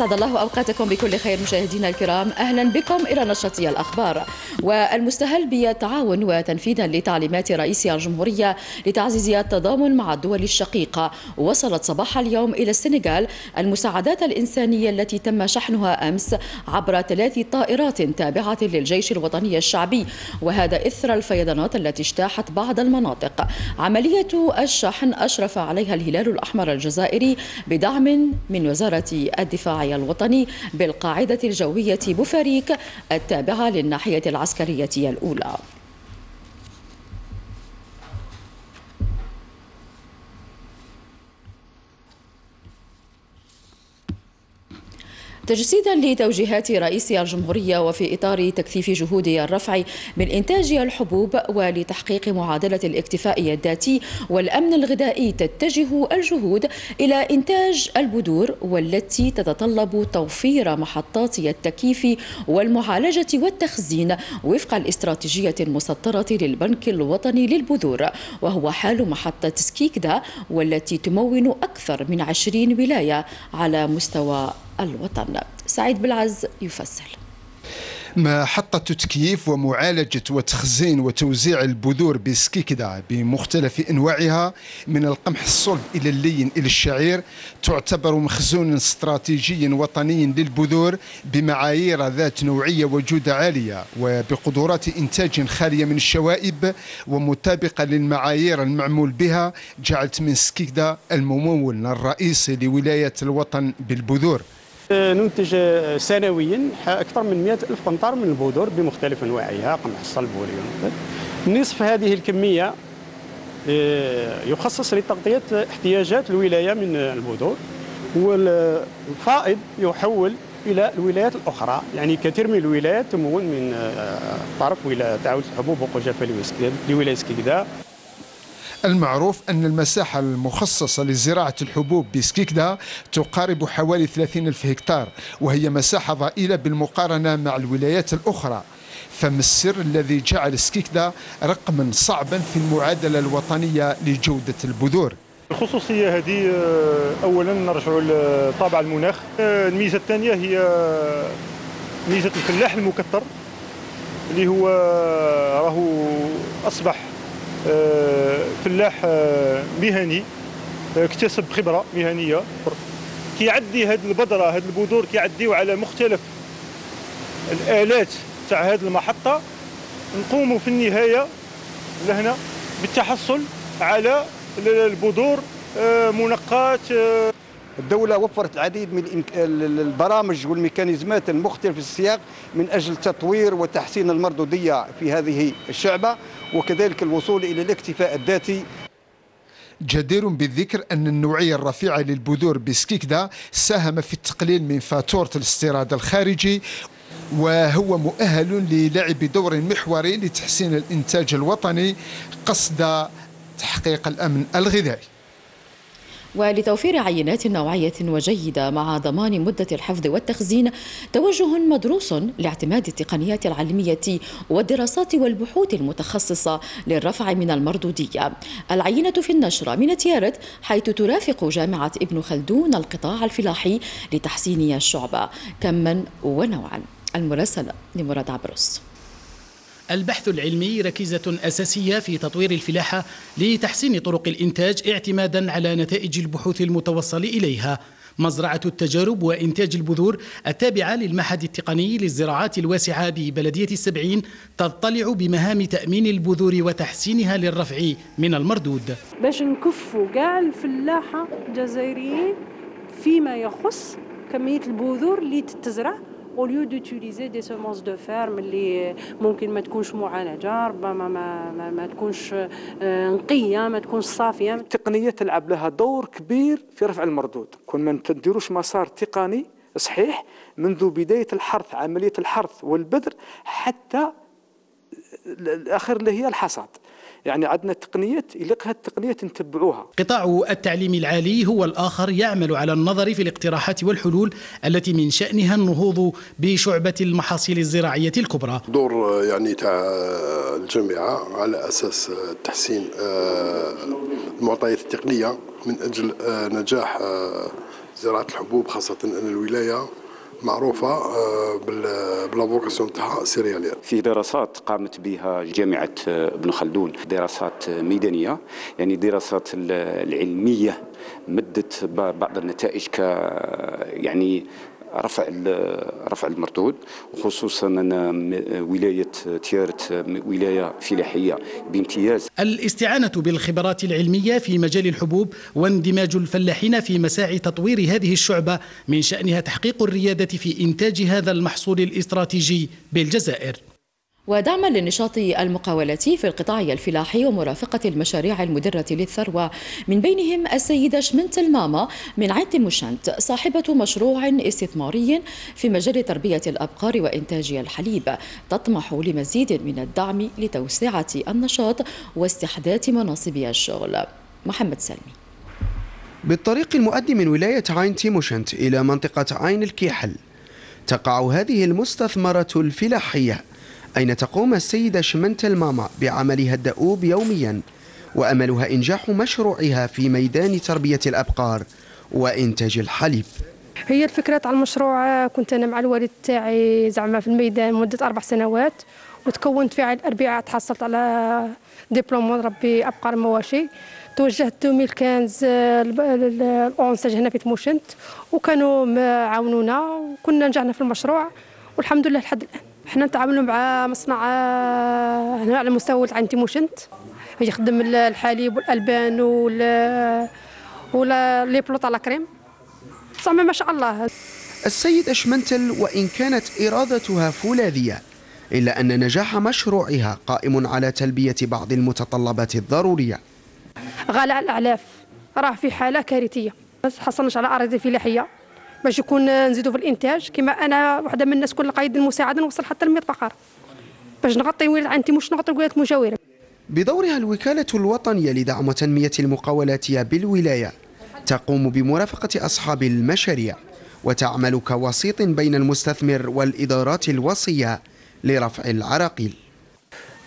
أسعد الله أوقاتكم بكل خير مشاهدينا الكرام. أهلا بكم إلى نشرة الأخبار. والمستهل بالتعاون وتنفيذا لتعليمات رئيس الجمهورية لتعزيز التضامن مع الدول الشقيقة. وصلت صباح اليوم إلى السنغال المساعدات الإنسانية التي تم شحنها أمس عبر ثلاث طائرات تابعة للجيش الوطني الشعبي. وهذا إثر الفيضانات التي اجتاحت بعض المناطق. عملية الشحن أشرف عليها الهلال الأحمر الجزائري بدعم من وزارة الدفاع. الدفاع الوطني بالقاعدة الجوية بوفاريك التابعة للناحية العسكرية الأولى. تجسيدا لتوجيهات رئيس الجمهورية وفي إطار تكثيف جهود الرفع من إنتاج الحبوب ولتحقيق معادلة الاكتفاء الذاتي والأمن الغذائي تتجه الجهود إلى إنتاج البذور والتي تتطلب توفير محطات التكييف والمعالجة والتخزين وفق الاستراتيجية المسطرة للبنك الوطني للبذور وهو حال محطة سكيكدا والتي تمون أكثر من 20 ولاية على مستوى الوطن. سعيد بالعز يفصل. محطة تكييف ومعالجة وتخزين وتوزيع البذور بسكيكدا بمختلف أنواعها من القمح الصلب إلى اللين إلى الشعير تعتبر مخزون استراتيجي وطني للبذور بمعايير ذات نوعية وجودة عالية وبقدرات إنتاج خالية من الشوائب ومطابقة للمعايير المعمول بها جعلت من سكيكدا الممول الرئيسي لولاية الوطن بالبذور. ننتج سنويا أكثر من 100 ألف قنطار من البذور بمختلف أنواعها قمح الصلب نصف هذه الكمية آه، يخصص لتغطية احتياجات الولاية من البذور والفائض يحول إلى الولايات الأخرى. يعني كثير من الولايات تمون من آه، طرف ولايه تعاون الحبوب وقجافه لولاية كيكدا المعروف أن المساحة المخصصة لزراعة الحبوب بسكيكدا تقارب حوالي 30 ألف هكتار وهي مساحة ضئيلة بالمقارنة مع الولايات الأخرى. فما السر الذي جعل سكيكدا رقما صعبا في المعادلة الوطنية لجودة البذور؟ الخصوصية هذه آه، أولا نرجع لطابع المناخ. آه، الميزة الثانية هي ميزة الفلاح المكثر اللي هو راهو أصبح آه، فلاح آه، مهني آه، اكتسب خبرة مهنية. كيعدي هذه البذره هذه البذور كيعديو على مختلف الآلات تاع هذه المحطة نقوموا في النهاية لهنا بالتحصل على البذور منقاه الدولة وفرت العديد من البرامج والميكانيزمات المختلفة في السياق من أجل تطوير وتحسين المردودية في هذه الشعبة وكذلك الوصول إلى الاكتفاء الذاتي. جدير بالذكر أن النوعية الرفيعة للبذور بسكيكدا ساهم في التقليل من فاتورة الاستيراد الخارجي وهو مؤهل للعب دور محوري لتحسين الإنتاج الوطني قصد تحقيق الأمن الغذائي. ولتوفير عينات نوعية وجيدة مع ضمان مدة الحفظ والتخزين توجه مدروس لاعتماد التقنيات العلمية والدراسات والبحوث المتخصصة للرفع من المردودية. العينة في النشرة من تيارت حيث ترافق جامعة ابن خلدون القطاع الفلاحي لتحسين الشعبة كما ونوعا. المراسلة لمراد عبروس. البحث العلمي ركيزة أساسية في تطوير الفلاحة لتحسين طرق الإنتاج اعتمادا على نتائج البحوث المتوصل إليها. مزرعة التجارب وإنتاج البذور التابعة للمعهد التقني للزراعات الواسعة ببلدية السبعين تطلع بمهام تأمين البذور وتحسينها للرفع من المردود. باش نكفوا كاع الفلاحة الجزائريين فيما يخص كمية البذور اللي تتزرع au lieu d'utiliser des semences de ferme اللي ممكن ما تكونش معالجة ربما ما ما, ما تكونش نقية ما تكونش صافية. التقنية تلعب لها دور كبير في رفع المردود. كون ما نديروش مسار تقني صحيح منذ بداية الحرث عملية الحرث والبذر حتى الآخر اللي هي الحصاد. يعني عندنا تقنيات هذه التقنيات نتبعوها قطاع التعليم العالي هو الآخر يعمل على النظر في الاقتراحات والحلول التي من شأنها النهوض بشعبة المحاصيل الزراعية الكبرى. دور يعني تاع الجامعة على أساس تحسين المعطيات التقنية من أجل نجاح زراعة الحبوب خاصة أن الولاية معروفة آه، بال vocation تاعها céréalière في دراسات قامت بها جامعة آه، ابن خلدون. دراسات ميدانية يعني دراسات العلمية مدت بعض النتائج ك يعني رفع رفع المردود وخصوصا أن ولاية تيارت ولاية فلاحية بامتياز. الاستعانة بالخبرات العلمية في مجال الحبوب واندماج الفلاحين في مساعي تطوير هذه الشعبة من شأنها تحقيق الريادة في إنتاج هذا المحصول الاستراتيجي بالجزائر. ودعما للنشاط المقاولاتي في القطاع الفلاحي ومرافقة المشاريع المدرة للثروة. من بينهم السيدة شمنت الماما من عين تيموشنت صاحبة مشروع استثماري في مجال تربية الأبقار وإنتاج الحليب. تطمح لمزيد من الدعم لتوسعة النشاط واستحداث مناصب الشغل. محمد سلمي بالطريق المؤدي من ولاية عين تيموشنت إلى منطقة عين الكيحل تقع هذه المستثمرة الفلاحية. أين تقوم السيدة شمنتل ماما بعملها الدؤوب يوميا وأملها إنجاح مشروعها في ميدان تربية الأبقار وإنتاج الحليب. هي الفكرة تاع المشروع كنت أنا مع الوالد تاعي زعما في الميدان مدة أربع سنوات وتكونت في عام الأربعاء تحصلت على دبلوم مربي أبقار مواشي. توجهت 2015 ل ANSEJ هنا في تموشنت وكانوا عاونونا وكنا نجحنا في المشروع والحمد لله لحد الآن إحنا نتعاملوا مع مصنع هنا على مستوى عين تيموشنت يخدم الحليب والألبان ولا ولا لي بلوط la crème. زعما ما شاء الله. السيد أشمنتل وإن كانت إرادتها فولاذية إلا أن نجاح مشروعها قائم على تلبية بعض المتطلبات الضرورية. غلاء الأعلاف راه في حالة كارثية. ما حصلناش على أراضي فلاحية. باش يكون نزيدوا في الإنتاج. كما أنا واحدة من الناس كل قايد المساعدة نوصل حتى ل 100 بقره باش نغطي ولايه عندي مش نغطي الولايات المجاورة. بدورها الوكالة الوطنية لدعم وتنميه المقاولات بالولاية. تقوم بمرافقة أصحاب المشاريع. وتعمل كوسيط بين المستثمر والإدارات الوصية لرفع العراقيل.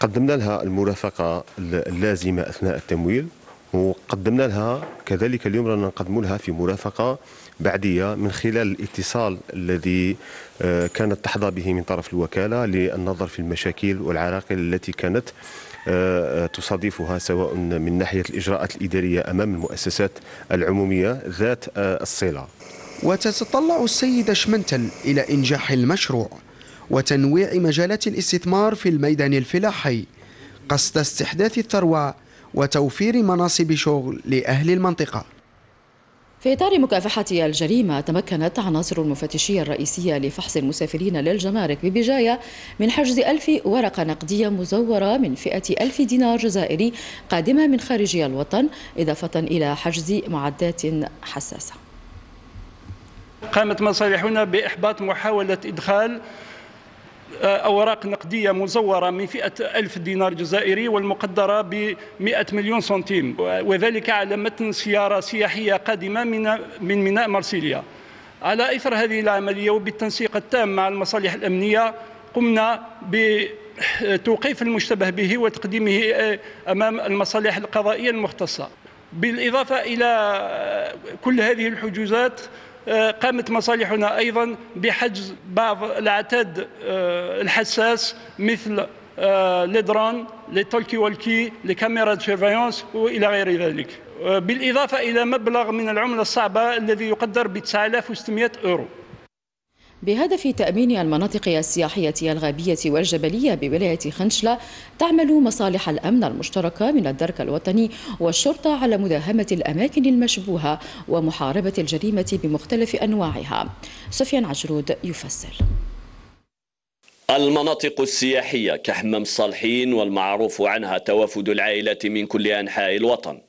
قدمنا لها المرافقة اللازمة أثناء التمويل. وقدمنا لها كذلك اليوم رانا نقدم لها في مرافقة بعدية من خلال الاتصال الذي آه، كانت تحظى به من طرف الوكالة للنظر في المشاكل والعراقيل التي كانت آه، آه، تصادفها سواء من ناحية الإجراءات الإدارية أمام المؤسسات العمومية ذات الصلة. وتتطلع السيدة شمنتل إلى إنجاح المشروع وتنويع مجالات الاستثمار في الميدان الفلاحي قصد استحداث الثروة وتوفير مناصب شغل لأهل المنطقة. في إطار مكافحة الجريمة تمكنت عناصر المفتشية الرئيسية لفحص المسافرين للجمارك ببجاية من حجز ألف ورقة نقدية مزورة من فئة ألف دينار جزائري قادمة من خارج الوطن إضافة إلى حجز معدات حساسة قامت مصالحنا بإحباط محاولة إدخال أوراق نقدية مزورة من فئة ألف دينار جزائري والمقدرة ب 100 مليون سنتيم وذلك على متن سيارة سياحية قادمة من من ميناء مرسيليا على إثر هذه العملية وبالتنسيق التام مع المصالح الأمنية قمنا بتوقيف المشتبه به وتقديمه آه، أمام المصالح القضائية المختصة. بالإضافة إلى كل هذه الحجوزات آه، قامت مصالحنا أيضا بحجز بعض العتاد آه، الحساس مثل آه، les drones les talkies-walkies les caméras surveillance وإلى غير ذلك. بالإضافة إلى مبلغ من العملة الصعبة الذي يقدر ب 9600 أورو. بهدف تأمين المناطق السياحية الغابية والجبلية بولاية خنشلة تعمل مصالح الأمن المشتركة من الدرك الوطني والشرطة على مداهمة الأماكن المشبوهة ومحاربة الجريمة بمختلف أنواعها. سفيان عجرود يفصل المناطق السياحية كحمام الصالحين والمعروف عنها توافد العائلات من كل أنحاء الوطن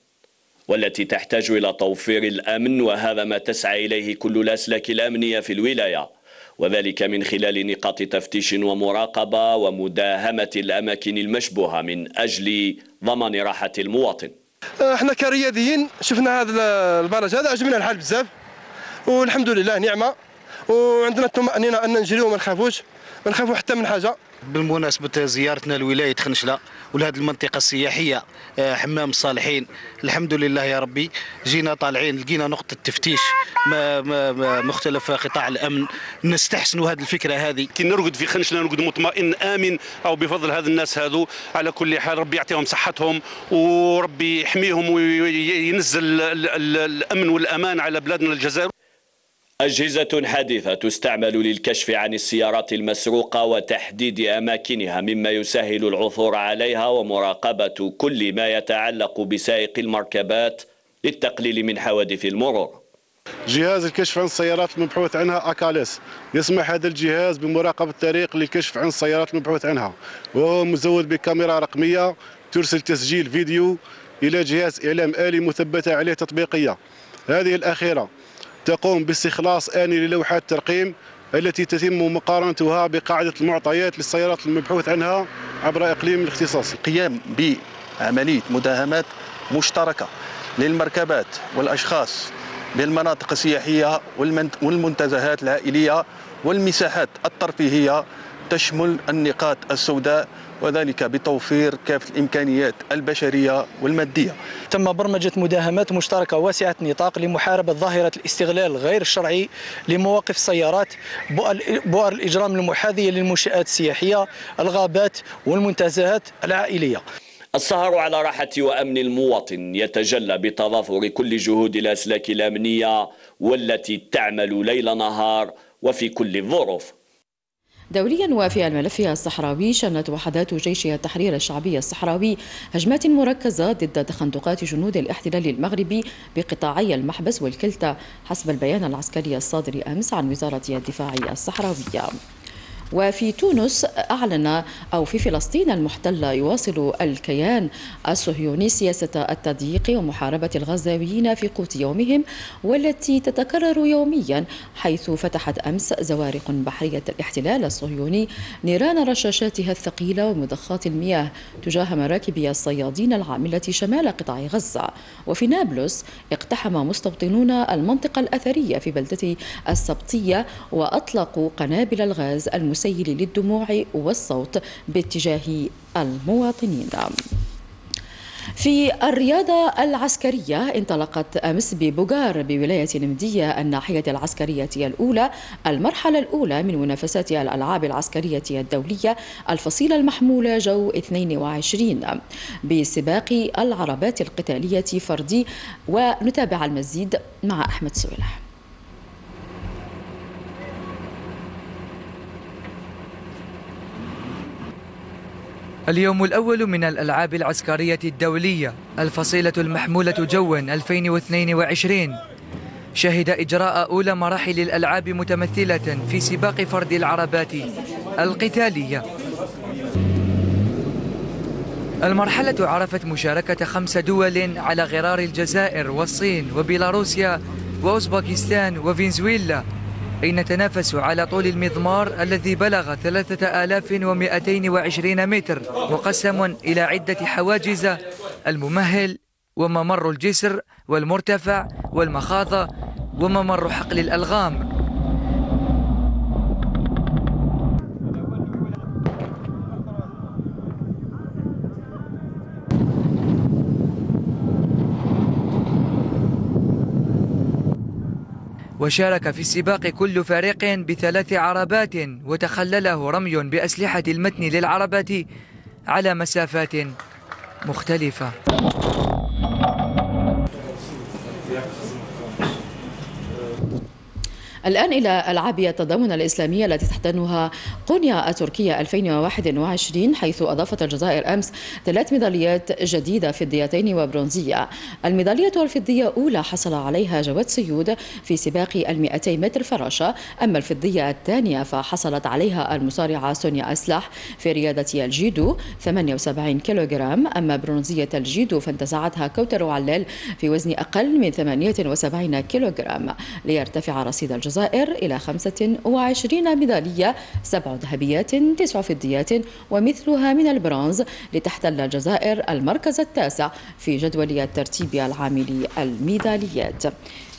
والتي تحتاج إلى توفير الأمن وهذا ما تسعى إليه كل الأسلاك الأمنية في الولاية. وذلك من خلال نقاط تفتيش ومراقبة ومداهمة الأماكن المشبوهة من أجل ضمان راحة المواطن. إحنا كرياضيين شفنا هذا البرج هذا عجبنا الحال بزاف. والحمد لله نعمة. وعندنا الطمأنينة أن نجريو وما نخافوش ما نخافوا حتى من حاجة. بالمناسبة زيارتنا لولاية خنشلة ولهذه المنطقة السياحية آه، حمام الصالحين الحمد لله يا ربي. جينا طالعين لقينا نقطة تفتيش مختلف قطاع الأمن. نستحسنوا هذه الفكرة هذه. كي نرقد في خنشلة نرقد مطمئن آمن أو بفضل هذا الناس هذو. على كل حال ربي يعطيهم صحتهم وربي يحميهم وينزل الأمن والأمان على بلادنا الجزائر. أجهزة حديثة تستعمل للكشف عن السيارات المسروقة وتحديد أماكنها مما يسهل العثور عليها ومراقبة كل ما يتعلق بسائق المركبات للتقليل من حوادث المرور. جهاز الكشف عن السيارات المبحوث عنها أكاليس. يسمح هذا الجهاز بمراقبة الطريق للكشف عن السيارات المبحوث عنها. وهو مزود بكاميرا رقمية ترسل تسجيل فيديو إلى جهاز إعلام آلي مثبتة عليه تطبيقية. هذه الأخيرة. تقوم باستخلاص آني للوحات الترقيم التي تتم مقارنتها بقاعدة المعطيات للسيارات المبحوث عنها عبر إقليم الاختصاصي القيام بعملية مداهمات مشتركة للمركبات والأشخاص بالمناطق السياحية والمنتزهات العائلية والمساحات الترفيهية تشمل النقاط السوداء وذلك بتوفير كافة الإمكانيات البشرية والمادية. تم برمجة مداهمات مشتركة واسعة النطاق لمحاربة ظاهرة الاستغلال غير الشرعي لمواقف السيارات بؤر الإجرام المحاذية للمنشآت السياحية الغابات والمنتزهات العائلية. السهر على راحة وأمن المواطن يتجلى بتضافر كل جهود الأسلاك الأمنية والتي تعمل ليل نهار وفي كل الظروف. دوليا وفي الملف الصحراوي شنت وحدات جيش التحرير الشعبي الصحراوي هجمات مركزة ضد تخندقات جنود الاحتلال المغربي بقطاعي المحبس والكلتا حسب البيان العسكري الصادر أمس عن وزارة الدفاع الصحراوية. وفي تونس أعلن أو في فلسطين المحتلة يواصل الكيان الصهيوني سياسة التضييق ومحاربة الغزاويين في قوت يومهم والتي تتكرر يوميا حيث فتحت أمس زوارق بحرية الاحتلال الصهيوني نيران رشاشاتها الثقيلة ومضخات المياه تجاه مراكب الصيادين العاملة شمال قطاع غزة. وفي نابلس اقتحم مستوطنون المنطقة الأثرية في بلدة السبطية وأطلقوا قنابل الغاز المسلحة المسيل للدموع والصوت باتجاه المواطنين. في الرياضة العسكرية انطلقت أمس ببوغار بولاية نمدية الناحية العسكرية الأولى المرحلة الأولى من منافسات الألعاب العسكرية الدولية الفصيلة المحمولة جو 22 بسباق العربات القتالية فردي ونتابع المزيد مع أحمد سويلح. اليوم الأول من الألعاب العسكرية الدولية الفصيلة المحمولة جو 2022 شهد إجراء أولى مراحل الألعاب متمثلة في سباق فرد العربات القتالية. المرحلة عرفت مشاركة خمس دول على غرار الجزائر والصين وبيلاروسيا وأوزباكستان وفنزويلا. أي نتنافس على طول المضمار الذي بلغ 3220 متر مقسم إلى عدة حواجز الممهل وممر الجسر والمرتفع والمخاضة وممر حقل الألغام. وشارك في السباق كل فريق بثلاث عربات وتخلله رمي بأسلحة المتن للعربات على مسافات مختلفة. الآن إلى ألعاب التضامن الإسلامية التي تحتضنها قونيا التركية 2021 حيث أضافت الجزائر أمس ثلاث ميداليات جديدة فضيتين وبرونزية. الميدالية الفضية أولى حصل عليها جواد سيود في سباق ال 200 متر فراشة. أما الفضية الثانية فحصلت عليها المصارعة سونيا أسلح في رياضة الجيدو 78 كيلوغرام. أما برونزية الجيدو فانتزعتها كوتر علال في وزن أقل من 78 كيلوغرام. ليرتفع رصيد الجزائر الجزائر إلى 25 ميدالية سبع ذهبيات تسع فضيات ومثلها من البرونز لتحتل الجزائر المركز التاسع في جدول الترتيب العام للميداليات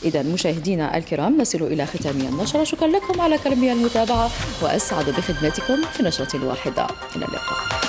إذا مشاهدينا الكرام نصل إلى ختام النشرة. شكرا لكم على كرمية المتابعة وأسعد بخدمتكم في نشرة واحدة إلى اللقاء.